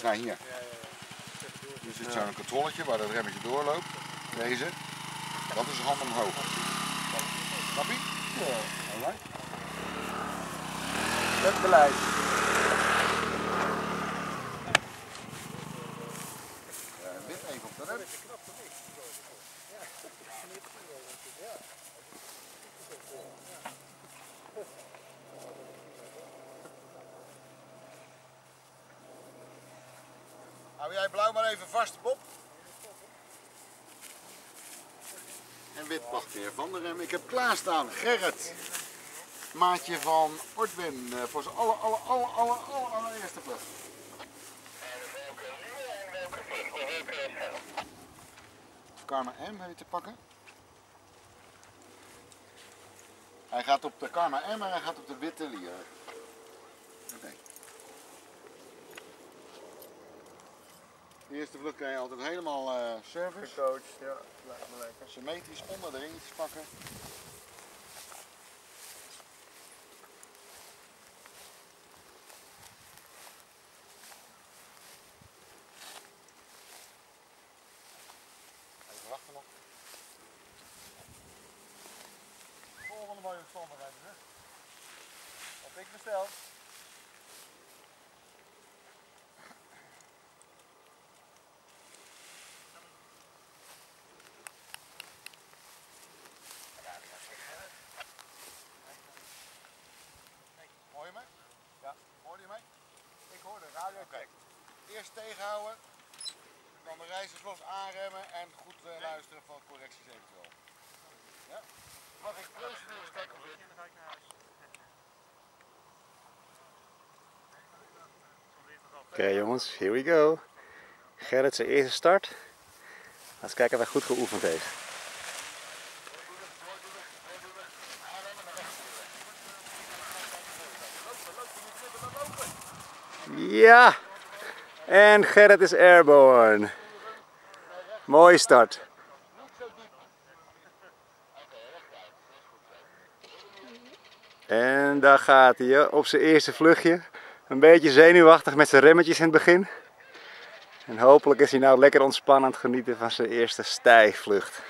remmetjes naar hier. Dus er zit zo'n controletje waar dat remmetje doorloopt. Deze. Dat is hand omhoog. Snap je? Ja. Alright. Dat beleid. Ja, dit even op de rem. Hou jij blauw maar even vast, Bob. En wit wacht weer van de rem. Ik heb klaarstaan Gerrit. Maatje van Ortwin eh, voor zijn alle, alle, alle, alle, alle, allereerste vlucht. Karma M heb te pakken. Hij gaat op de Karma M en hij gaat op de witte lier. Oké. De eerste vlucht krijg je altijd helemaal eh, service. Gecoacht, ja. Lijkt me lekker. Symmetrisch onder de ringetjes pakken. Even wachten nog. Volgende mooie omstandigheden, hè? Heb ik besteld. Hoor je mij? Ja. Hoorde je mij? Ik hoor de radio Oké. Eerst tegenhouden, dan de reizigers los aanremmen en goed eh, luisteren van correcties eventueel. Ja? Mag ik procedure starten of niet? Oké jongens, here we go. Gerrit zijn eerste start. Laten kijken of hij goed geoefend heeft. Ja! En Gerrit is airborne. Mooie start. En daar gaat hij op zijn eerste vluchtje. Een beetje zenuwachtig met zijn remmetjes in het begin. En hopelijk is hij nou lekker ontspannen aan het genieten van zijn eerste stijgvlucht.